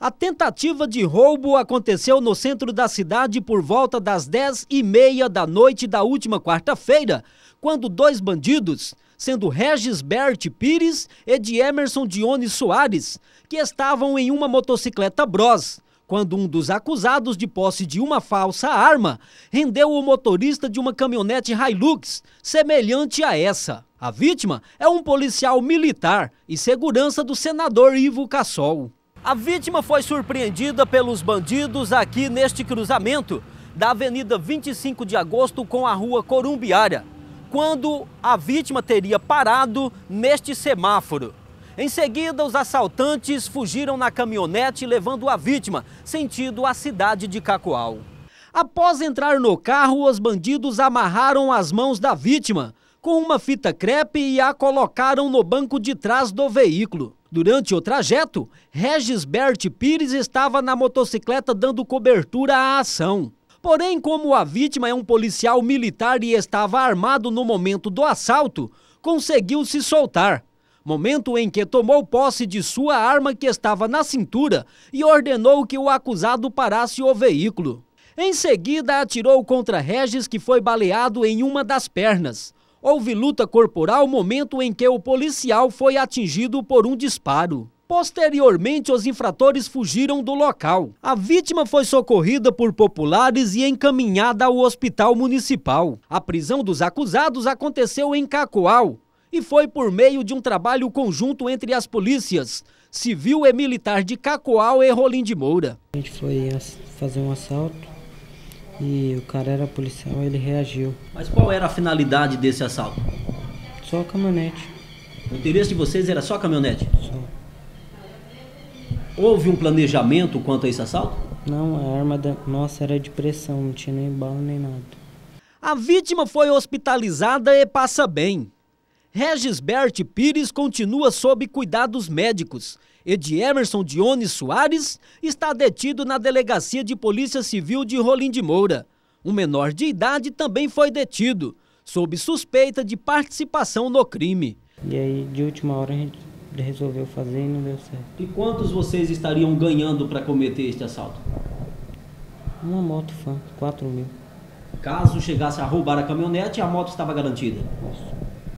A tentativa de roubo aconteceu no centro da cidade por volta das 10 e meia da noite da última quarta-feira, quando dois bandidos, sendo Regis Bert Pires e de Emerson Dione Soares, que estavam em uma motocicleta Bros, quando um dos acusados de posse de uma falsa arma rendeu o motorista de uma caminhonete Hilux semelhante a essa. A vítima é um policial militar e segurança do senador Ivo Cassol. A vítima foi surpreendida pelos bandidos aqui neste cruzamento da Avenida 25 de Agosto com a Rua Corumbiária, quando a vítima teria parado neste semáforo. Em seguida, os assaltantes fugiram na caminhonete levando a vítima sentido a cidade de Cacoal. Após entrar no carro, os bandidos amarraram as mãos da vítima com uma fita crepe e a colocaram no banco de trás do veículo. Durante o trajeto, Regis Bert Pires estava na motocicleta dando cobertura à ação. Porém, como a vítima é um policial militar e estava armado no momento do assalto, conseguiu se soltar. Momento em que tomou posse de sua arma que estava na cintura e ordenou que o acusado parasse o veículo. Em seguida, atirou contra Regis, que foi baleado em uma das pernas. Houve luta corporal momento em que o policial foi atingido por um disparo. Posteriormente, os infratores fugiram do local. A vítima foi socorrida por populares e encaminhada ao hospital municipal. A prisão dos acusados aconteceu em Cacoal e foi por meio de um trabalho conjunto entre as polícias civil e militar de Cacoal e Rolim de Moura. A gente foi fazer um assalto e o cara era policial, ele reagiu. Mas qual era a finalidade desse assalto? Só a caminhonete. O interesse de vocês era só a caminhonete? Só. Houve um planejamento quanto a esse assalto? Não, a arma da nossa era de pressão, não tinha nem bala nem nada. A vítima foi hospitalizada e passa bem. Regis Bert Pires continua sob cuidados médicos e de Emerson Dione Soares está detido na Delegacia de Polícia Civil de Rolim de Moura. Um menor de idade também foi detido, sob suspeita de participação no crime. E aí, de última hora, a gente resolveu fazer e não deu certo. E quantos vocês estariam ganhando para cometer este assalto? Uma moto fã, 4 mil. Caso chegasse a roubar a caminhonete, a moto estava garantida? Isso.